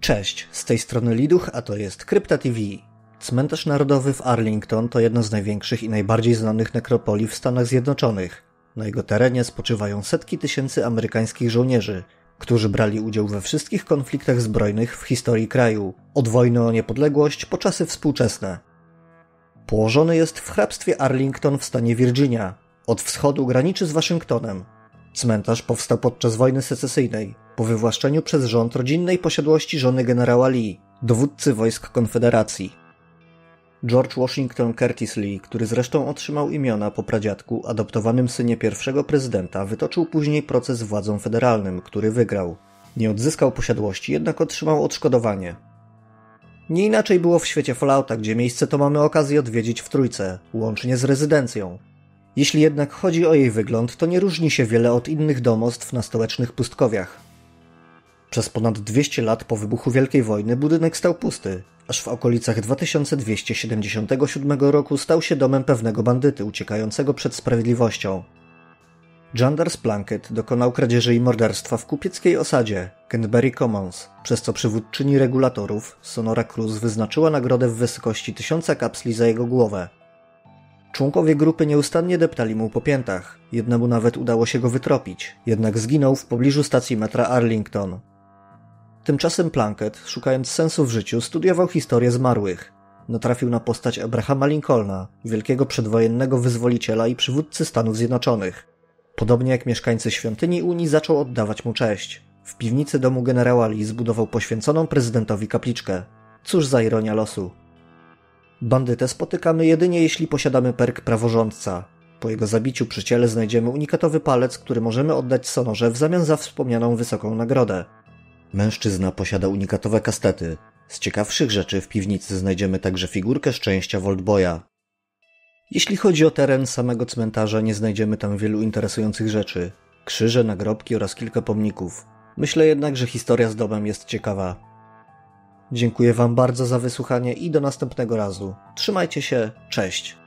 Cześć, z tej strony Liduch, a to jest Krypta TV. Cmentarz Narodowy w Arlington to jedna z największych i najbardziej znanych nekropolii w Stanach Zjednoczonych. Na jego terenie spoczywają setki tysięcy amerykańskich żołnierzy, którzy brali udział we wszystkich konfliktach zbrojnych w historii kraju, od wojny o niepodległość po czasy współczesne. Położony jest w hrabstwie Arlington w stanie Virginia. Od wschodu graniczy z Waszyngtonem. Cmentarz powstał podczas wojny secesyjnej, po wywłaszczeniu przez rząd rodzinnej posiadłości żony generała Lee, dowódcy wojsk Konfederacji. George Washington Curtis Lee, który zresztą otrzymał imiona po pradziadku, adoptowanym synie pierwszego prezydenta, wytoczył później proces władzom federalnym, który wygrał. Nie odzyskał posiadłości, jednak otrzymał odszkodowanie. Nie inaczej było w świecie Fallouta, gdzie miejsce to mamy okazję odwiedzić w Trójce, łącznie z rezydencją. Jeśli jednak chodzi o jej wygląd, to nie różni się wiele od innych domostw na stołecznych pustkowiach. Przez ponad 200 lat po wybuchu Wielkiej Wojny budynek stał pusty, aż w okolicach 2277 roku stał się domem pewnego bandyty uciekającego przed sprawiedliwością. Jandars Plunkett dokonał kradzieży i morderstwa w kupieckiej osadzie Canterbury Commons, przez co przywódczyni regulatorów Sonora Cruz wyznaczyła nagrodę w wysokości tysiąca kapsli za jego głowę. Członkowie grupy nieustannie deptali mu po piętach, jednemu nawet udało się go wytropić, jednak zginął w pobliżu stacji metra Arlington. Tymczasem Plunkett, szukając sensu w życiu, studiował historię zmarłych. Natrafił na postać Abrahama Lincolna, wielkiego przedwojennego wyzwoliciela i przywódcy Stanów Zjednoczonych. Podobnie jak mieszkańcy świątyni Unii zaczął oddawać mu cześć. W piwnicy domu generała Lee zbudował poświęconą prezydentowi kapliczkę. Cóż za ironia losu. Bandytę spotykamy jedynie jeśli posiadamy perk praworządca. Po jego zabiciu przy ciele znajdziemy unikatowy palec, który możemy oddać Sonorze w zamian za wspomnianą wysoką nagrodę. Mężczyzna posiada unikatowe kastety. Z ciekawszych rzeczy w piwnicy znajdziemy także figurkę szczęścia Voltboya. Jeśli chodzi o teren samego cmentarza, nie znajdziemy tam wielu interesujących rzeczy. Krzyże, nagrobki oraz kilka pomników. Myślę jednak, że historia z domem jest ciekawa. Dziękuję Wam bardzo za wysłuchanie i do następnego razu. Trzymajcie się, cześć.